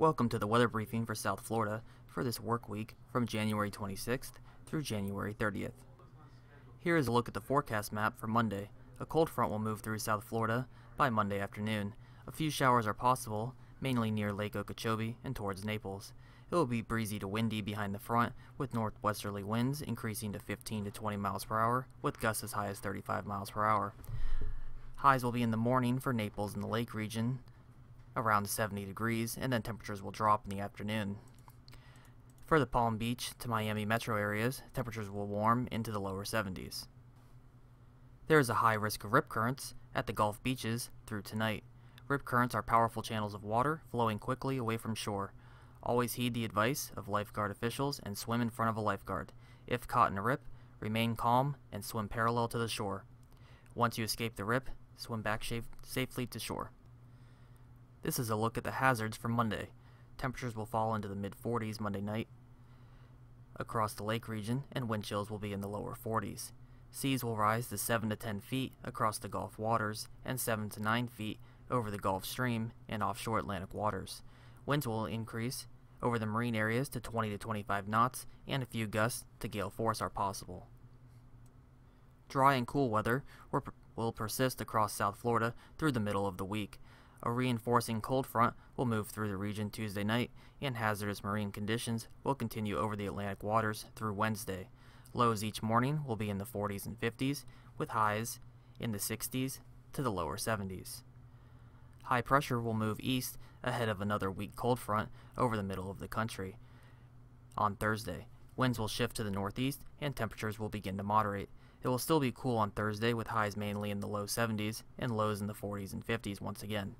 Welcome to the weather briefing for South Florida for this work week from January 26th through January 30th. Here is a look at the forecast map for Monday. A cold front will move through South Florida by Monday afternoon. A few showers are possible, mainly near Lake Okeechobee and towards Naples. It will be breezy to windy behind the front, with northwesterly winds increasing to 15 to 20 miles per hour, with gusts as high as 35 miles per hour. Highs will be in the morning for Naples and the lake region, around 70 degrees, and then temperatures will drop in the afternoon. For the Palm Beach to Miami metro areas, temperatures will warm into the lower 70s. There is a high risk of rip currents at the Gulf beaches through tonight. Rip currents are powerful channels of water flowing quickly away from shore. Always heed the advice of lifeguard officials and swim in front of a lifeguard. If caught in a rip, remain calm and swim parallel to the shore. Once you escape the rip, swim back safely to shore. This is a look at the hazards for Monday. Temperatures will fall into the mid 40s Monday night across the lake region, and wind chills will be in the lower 40s. Seas will rise to 7 to 10 feet across the Gulf waters and 7 to 9 feet over the Gulf Stream and offshore Atlantic waters. Winds will increase over the marine areas to 20 to 25 knots, and a few gusts to gale force are possible. Dry and cool weather will persist across South Florida through the middle of the week. A reinforcing cold front will move through the region Tuesday night, and hazardous marine conditions will continue over the Atlantic waters through Wednesday. Lows each morning will be in the 40s and 50s, with highs in the 60s to the lower 70s. High pressure will move east ahead of another weak cold front over the middle of the country. On Thursday, winds will shift to the northeast and temperatures will begin to moderate. It will still be cool on Thursday with highs mainly in the low 70s and lows in the 40s and 50s once again.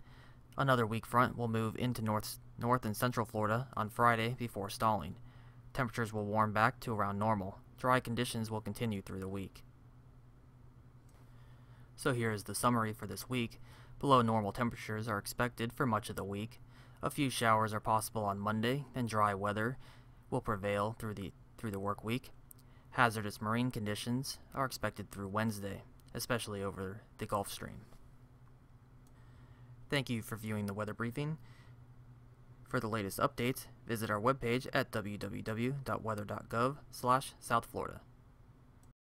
Another weak front will move into north, north and central Florida on Friday before stalling. Temperatures will warm back to around normal. Dry conditions will continue through the week. So here is the summary for this week. Below normal temperatures are expected for much of the week. A few showers are possible on Monday, and dry weather will prevail through the through the work week. Hazardous marine conditions are expected through Wednesday, especially over the Gulf Stream. Thank you for viewing the weather briefing. For the latest updates, visit our webpage at www.weather.gov/southflorida.